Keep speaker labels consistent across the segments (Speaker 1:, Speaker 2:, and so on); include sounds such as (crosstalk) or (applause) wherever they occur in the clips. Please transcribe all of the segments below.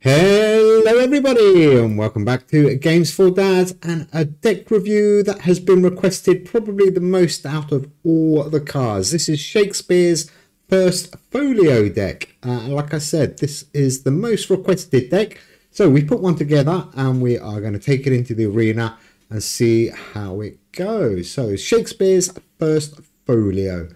Speaker 1: Hello everybody and welcome back to Games for Dads and a deck review that has been requested probably the most out of all the cards. This is Shakespeare's first folio deck. Uh, like I said, this is the most requested deck. So we put one together and we are going to take it into the arena and see how it goes. So Shakespeare's first folio.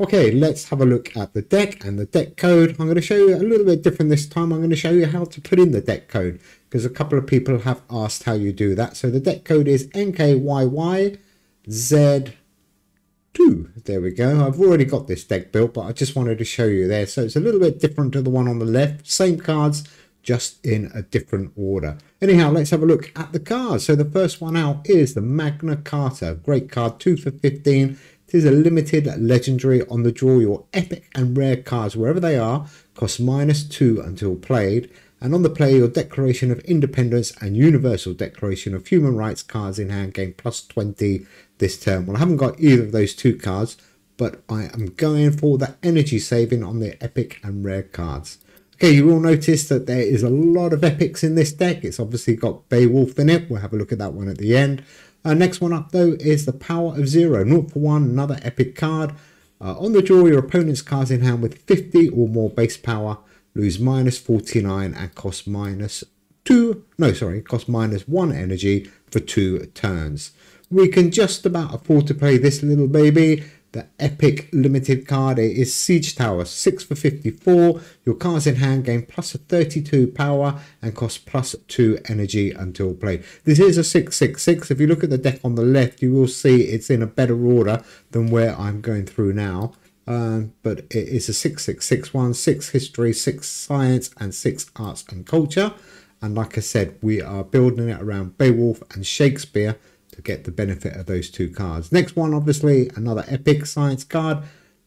Speaker 1: Okay, let's have a look at the deck and the deck code. I'm going to show you a little bit different this time. I'm going to show you how to put in the deck code because a couple of people have asked how you do that. So the deck code is NKYYZ2. There we go. I've already got this deck built, but I just wanted to show you there. So it's a little bit different to the one on the left. Same cards, just in a different order. Anyhow, let's have a look at the cards. So the first one out is the Magna Carta. Great card, 2 for 15. Is a limited legendary on the draw. Your epic and rare cards, wherever they are, cost minus 2 until played. And on the play, your Declaration of Independence and Universal Declaration of Human Rights cards in hand gain plus 20 this turn. Well, I haven't got either of those two cards, but I am going for the energy saving on the epic and rare cards. Okay, you will notice that there is a lot of epics in this deck. It's obviously got Beowulf in it. We'll have a look at that one at the end. Uh, next one up though is the Power of Zero. 0 for 1, another epic card. Uh, on the draw, your opponent's cards in hand with 50 or more base power lose minus 49 and cost minus 2, no sorry, cost minus 1 energy for 2 turns. We can just about afford to play this little baby the epic limited card is Siege Tower, 6 for 54. Your cards in hand gain plus a 32 power and cost plus 2 energy until played. This is a 666. If you look at the deck on the left, you will see it's in a better order than where I'm going through now. Um, but it is a 6661, one, 6 history, 6 science, and 6 arts and culture. And like I said, we are building it around Beowulf and Shakespeare to get the benefit of those two cards. Next one, obviously, another epic science card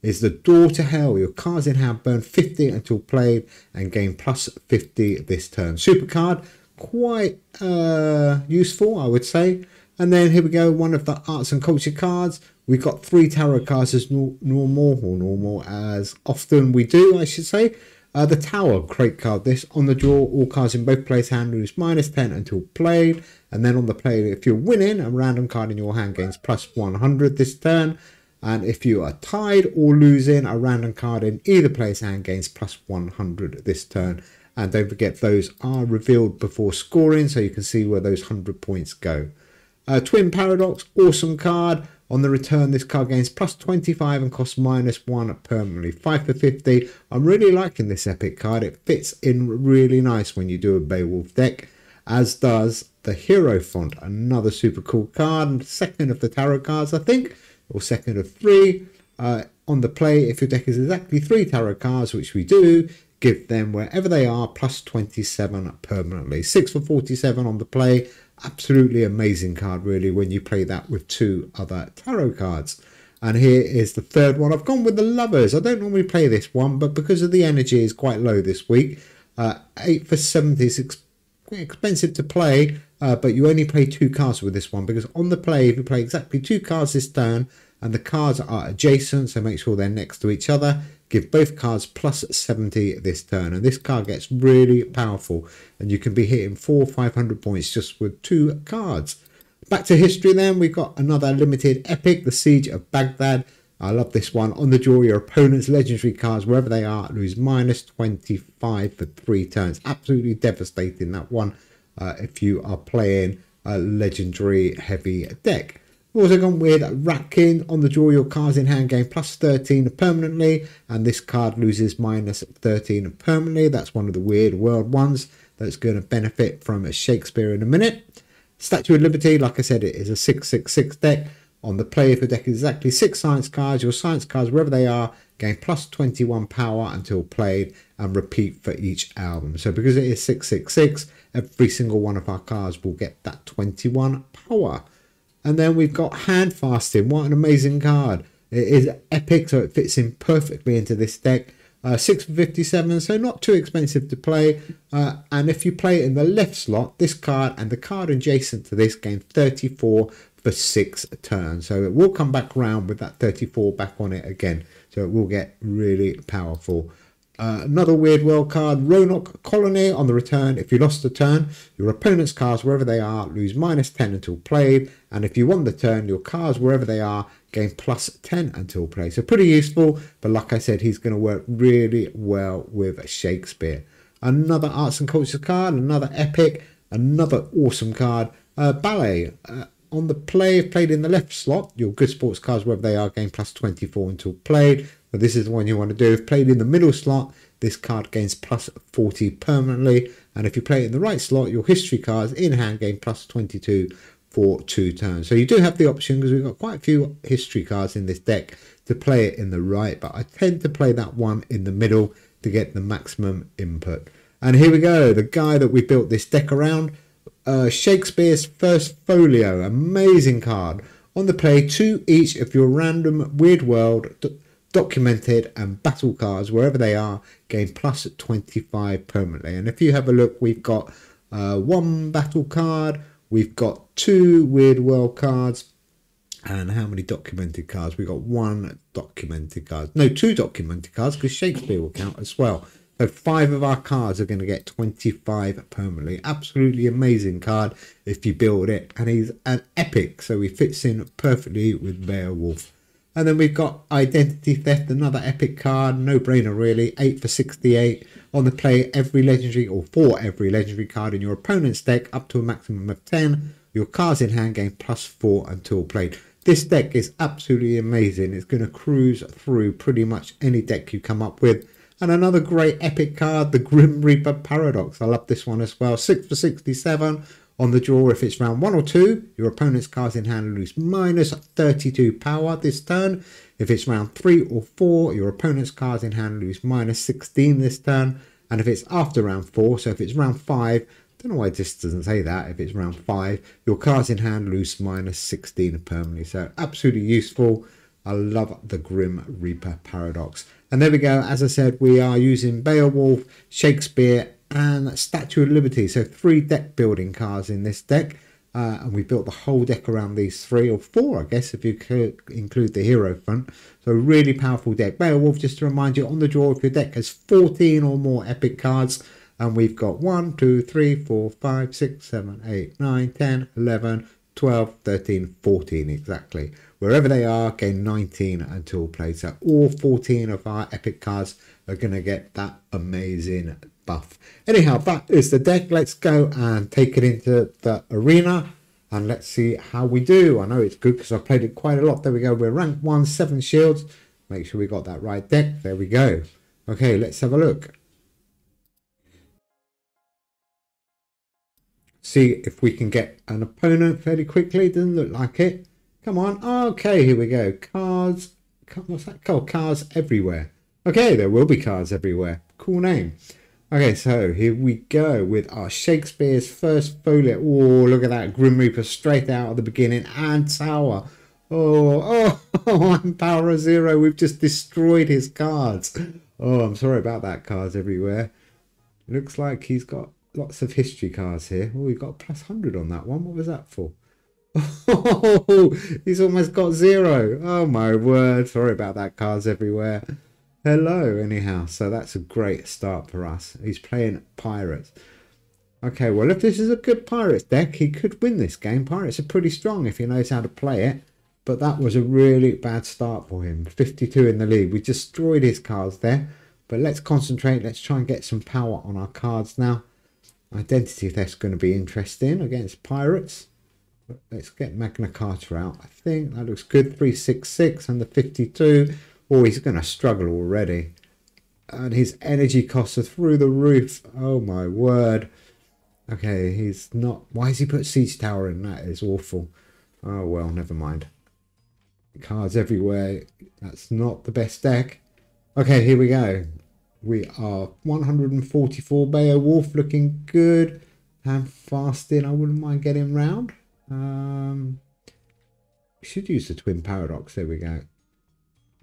Speaker 1: is the Door to Hell. Your cards in hand burn 50 until played and gain plus 50 this turn. Super card, quite uh, useful, I would say. And then here we go, one of the arts and culture cards. We've got three tarot cards as normal, or normal as often we do, I should say. Uh, the Tower, great card. This on the draw, all cards in both players' hand lose minus 10 until played. And then on the play, if you're winning, a random card in your hand gains plus 100 this turn. And if you are tied or losing, a random card in either player's hand gains plus 100 this turn. And don't forget, those are revealed before scoring, so you can see where those 100 points go. Uh, Twin Paradox, awesome card. On the return, this card gains plus 25 and costs minus 1 permanently. 5 for 50. I'm really liking this epic card. It fits in really nice when you do a Beowulf deck, as does the Hierophant, another super cool card. Second of the tarot cards, I think, or second of three. Uh, on the play, if your deck is exactly three tarot cards, which we do, give them wherever they are plus 27 permanently. 6 for 47 on the play absolutely amazing card really when you play that with two other tarot cards. And here is the third one. I've gone with the lovers. I don't normally play this one but because of the energy is quite low this week uh, 8 for 70 is ex expensive to play uh, but you only play two cards with this one because on the play if you play exactly two cards this turn and the cards are adjacent so make sure they're next to each other give both cards plus 70 this turn and this card gets really powerful and you can be hitting four 500 points just with two cards. Back to history then. We've got another limited epic the siege of baghdad. I love this one. On the draw your opponent's legendary cards wherever they are lose minus 25 for three turns. Absolutely devastating that one uh, if you are playing a legendary heavy deck also gone with Rat King on the draw your cards in hand game plus 13 permanently and this card loses minus 13 permanently. That's one of the weird world ones that's going to benefit from a Shakespeare in a minute. Statue of Liberty, like I said, it is a 666 deck. On the play, if your deck is exactly six science cards, your science cards, wherever they are, gain plus 21 power until played and repeat for each album. So because it is 666, every single one of our cards will get that 21 power. And then we've got Handfasting. What an amazing card. It is epic, so it fits in perfectly into this deck. Uh, 6 for 57, so not too expensive to play. Uh, and if you play it in the left slot, this card and the card adjacent to this gain 34 for 6 turns. So it will come back around with that 34 back on it again. So it will get really powerful. Uh, another weird world card, Roanoke Colony on the return. If you lost the turn, your opponent's cards, wherever they are, lose minus 10 until played. And if you won the turn, your cards, wherever they are, gain plus 10 until played. So pretty useful, but like I said, he's going to work really well with Shakespeare. Another arts and culture card, another epic, another awesome card. Uh, ballet. Uh, on the play, if played in the left slot, your good sports cards, wherever they are, gain plus 24 until played. This is the one you want to do. If played in the middle slot, this card gains plus 40 permanently. And if you play it in the right slot, your history cards in hand gain plus 22 for two turns. So you do have the option because we've got quite a few history cards in this deck to play it in the right, but I tend to play that one in the middle to get the maximum input. And here we go, the guy that we built this deck around, uh, Shakespeare's First Folio, amazing card. On the play, two each of your random Weird World documented and battle cards, wherever they are, gain plus 25 permanently. And if you have a look, we've got uh, one battle card, we've got two Weird World cards, and how many documented cards? We've got one documented card. No, two documented cards because Shakespeare will count as well. So five of our cards are going to get 25 permanently. Absolutely amazing card if you build it. And he's an epic, so he fits in perfectly with Beowulf. And then we've got Identity Theft, another epic card, no brainer really, 8 for 68. On the play, every legendary or for every legendary card in your opponent's deck up to a maximum of 10. Your cards in hand gain plus 4 until played. This deck is absolutely amazing. It's going to cruise through pretty much any deck you come up with. And another great epic card, the Grim Reaper Paradox. I love this one as well. 6 for 67 on the draw. If it's round 1 or 2, your opponent's cards in hand lose minus 32 power this turn. If it's round 3 or 4, your opponent's cards in hand lose minus 16 this turn. And if it's after round 4, so if it's round 5, don't know why this doesn't say that. If it's round 5, your cards in hand lose minus 16 permanently. So absolutely useful. I love the Grim Reaper Paradox. And there we go. As I said, we are using Beowulf, Shakespeare, and Statue of Liberty. So three deck building cards in this deck. Uh, and we built the whole deck around these three, or four, I guess, if you could include the Hierophant. So really powerful deck. Beowulf, just to remind you, on the draw, if your deck has 14 or more epic cards, and we've got 1, 2, 3, 4, 5, 6, 7, 8, 9, 10, 11, 12, 13, 14 exactly. Wherever they are, gain 19 until played. So all 14 of our epic cards are going to get that amazing buff. Anyhow, that is the deck. Let's go and take it into the arena and let's see how we do. I know it's good because I've played it quite a lot. There we go. We're rank 1, 7 shields. Make sure we got that right deck. There we go. Okay, let's have a look. See if we can get an opponent fairly quickly. Doesn't look like it. Come on. Okay, here we go. Cards. What's that called? Cards everywhere. Okay, there will be cards everywhere. Cool name. Okay, so here we go with our Shakespeare's first folio. Oh, look at that. Grim Reaper straight out at the beginning and Tower. Oh, (laughs) oh, I'm Power Zero. We've just destroyed his cards. Oh, I'm sorry about that, cards everywhere. Looks like he's got lots of history cards here. Oh, we've got plus 100 on that one. What was that for? Oh, (laughs) he's almost got zero. Oh my word. Sorry about that. Cards everywhere. Hello, anyhow. So that's a great start for us. He's playing Pirates. Okay, well, if this is a good Pirates deck, he could win this game. Pirates are pretty strong if he knows how to play it. But that was a really bad start for him. 52 in the lead. We destroyed his cards there. But let's concentrate. Let's try and get some power on our cards now. Identity Theft's going to be interesting against Pirates. Let's get Magna Carta out. I think that looks good. 366 and the 52. Oh, he's going to struggle already. And his energy costs are through the roof. Oh, my word. Okay, he's not... Why has he put Siege Tower in? That is awful. Oh, well, never mind. Cards everywhere. That's not the best deck. Okay, here we go. We are 144 Beowulf looking good. Handfasting. I wouldn't mind getting round. Um, should use the twin paradox. There we go.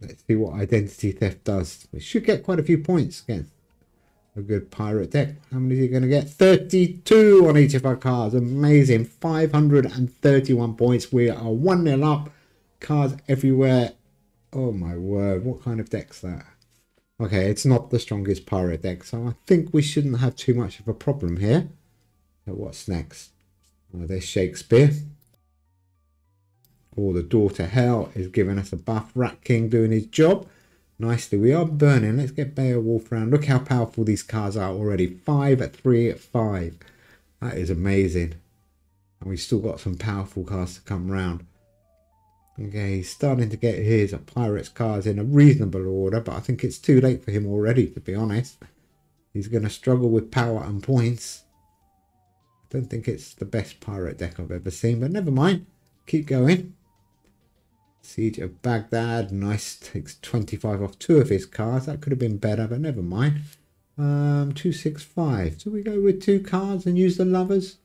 Speaker 1: Let's see what identity theft does. We should get quite a few points again. A good pirate deck. How many are you going to get? 32 on each of our cards. Amazing. 531 points. We are 1 0 up. Cards everywhere. Oh my word. What kind of deck's that? Okay, it's not the strongest pirate deck, so I think we shouldn't have too much of a problem here. So what's next? Oh, there's Shakespeare. Or the Door to Hell is giving us a buff. Rat King doing his job. Nicely, we are burning. Let's get Beowulf round. Look how powerful these cars are already. 5 at 3 at 5. That is amazing. And we've still got some powerful cars to come round. Okay, he's starting to get his Pirates cars in a reasonable order, but I think it's too late for him already, to be honest. He's going to struggle with power and points. I don't think it's the best pirate deck I've ever seen, but never mind. Keep going. Siege of Baghdad. Nice. Takes 25 off two of his cards. That could have been better, but never mind. Um, 265. Do we go with two cards and use the lovers?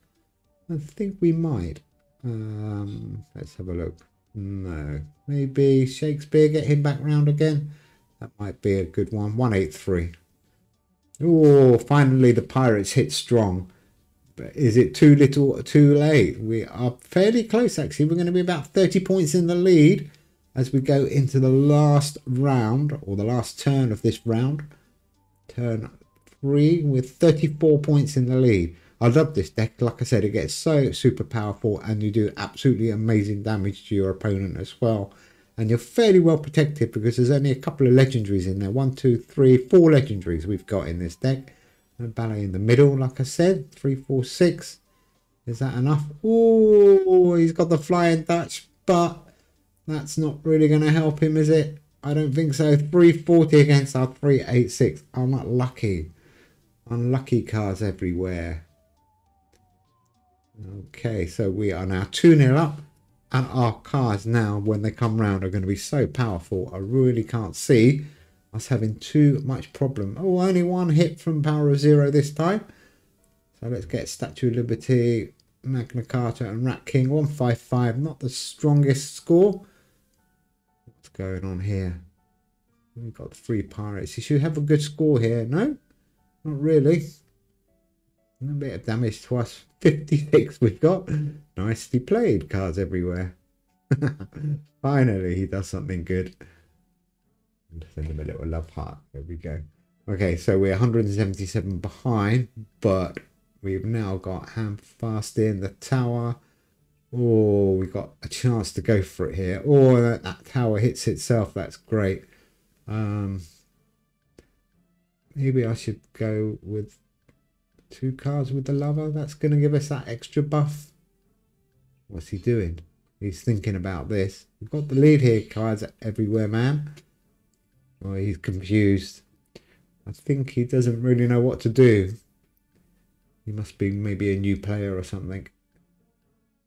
Speaker 1: I think we might. Um, let's have a look. No. Maybe Shakespeare, get him back round again. That might be a good one. 183. Oh, finally the Pirates hit strong. Is it too little too late? We are fairly close, actually. We're going to be about 30 points in the lead as we go into the last round, or the last turn of this round. Turn three with 34 points in the lead. I love this deck. Like I said, it gets so super powerful and you do absolutely amazing damage to your opponent as well. And you're fairly well protected because there's only a couple of legendaries in there. One, two, three, four legendaries we've got in this deck. And ballet in the middle, like I said. Three, four, six. Is that enough? Oh, he's got the flying Dutch, but that's not really going to help him, is it? I don't think so. 340 against our 386. I'm not lucky. Unlucky cards everywhere. Okay, so we are now 2-0 up. And our cards now, when they come round, are going to be so powerful. I really can't see us having too much problem. Oh, only one hit from Power of Zero this time. So let's get Statue of Liberty, Magna Carta and Rat King. 155, not the strongest score. What's going on here? We've got three pirates. You should have a good score here. No? Not really. A bit of damage to us. 56 we've got. Nicely played. Cards everywhere. (laughs) Finally, he does something good. Send him a little love heart. There we go. Okay, so we're 177 behind, but we've now got Handfasting the tower. Oh, we got a chance to go for it here. Oh, that, that tower hits itself. That's great. Um, maybe I should go with two cards with the lover. That's going to give us that extra buff. What's he doing? He's thinking about this. We've got the lead here. Cards everywhere, man. Oh, he's confused. I think he doesn't really know what to do. He must be maybe a new player or something.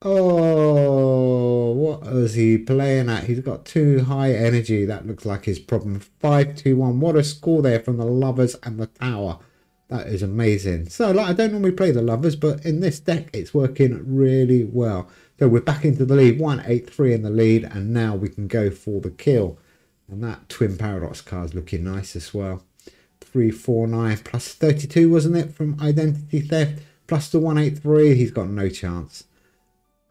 Speaker 1: Oh, what is he playing at? He's got too high energy. That looks like his problem. 5-2-1. What a score there from the Lovers and the Tower. That is amazing. So, like, I don't normally play the Lovers, but in this deck, it's working really well. So we're back into the lead. 1-8-3 in the lead, and now we can go for the kill. And that Twin Paradox card is looking nice as well. 349 plus 32, wasn't it, from Identity Theft? Plus the 183, he's got no chance.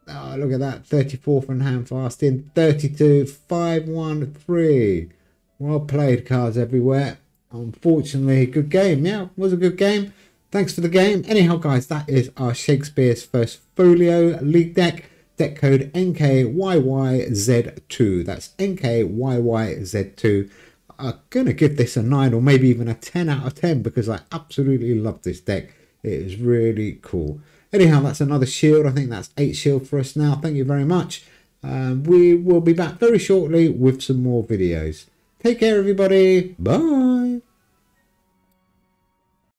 Speaker 1: Oh, look at that. 34 from Handfasting. 32, 513. Well played, cards everywhere. Unfortunately, good game. Yeah, was a good game. Thanks for the game. Anyhow, guys, that is our Shakespeare's first folio league deck. Deck code NKYYZ2. That's NKYYZ2. I'm going to give this a 9 or maybe even a 10 out of 10 because I absolutely love this deck. It is really cool. Anyhow, that's another shield. I think that's 8 shield for us now. Thank you very much. Um, we will be back very shortly with some more videos. Take care, everybody. Bye.